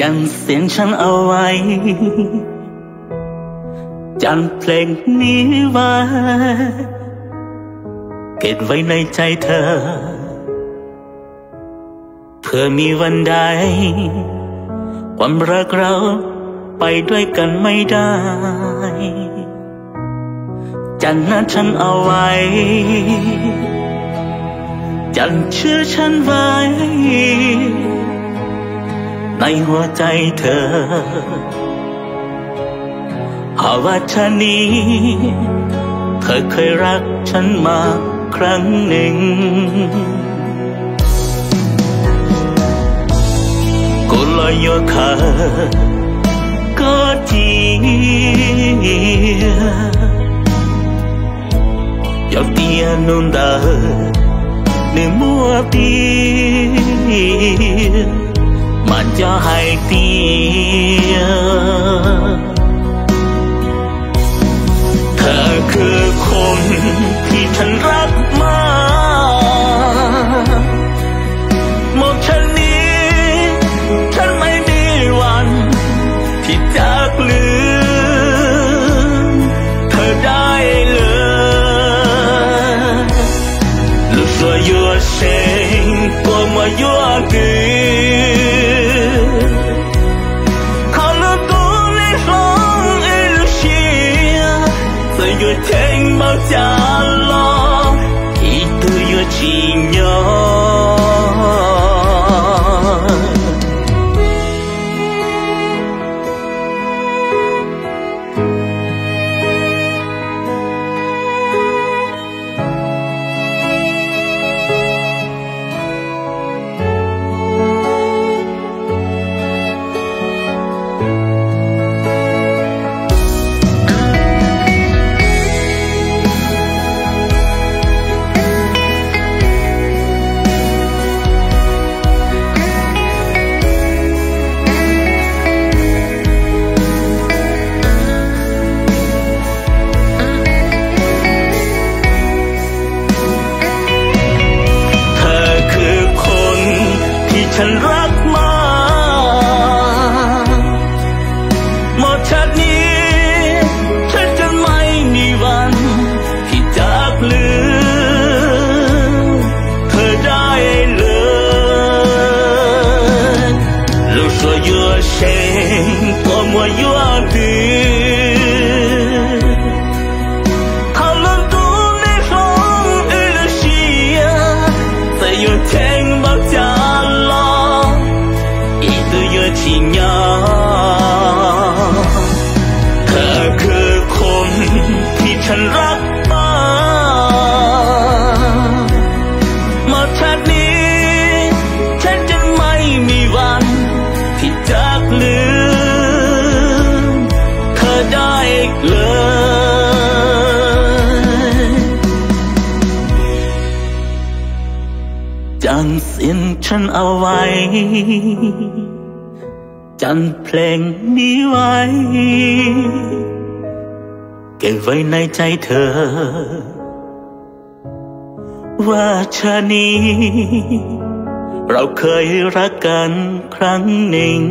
จันเสียงฉันเอาไว้จันเพลงนี้ไว้เก็บไว้ในใจเธอ เพื่อมีวันใด ความรักเราไปด้วยกันไม่ได้จันนั้นฉันเอาไว้จันเชื่อฉันไว้ ในหัวใจเธอหาว่าชานี้ เธอเคยรักฉันมาครั้งหนึ่งกุลอยคาก็จียกเตียนุนดาเนื้อมัวปีมัน จะให้ 家。深多么ก็ม论ย้风雨的誓ถ้有หล่น一รงในห้องอื จันเสียงฉันเอาไว้ จันเพลงนี้ไว้ เก็บไว้ในใจเธอ ว่าชานี้ เราเคยรักกันครั้งหนึ่ง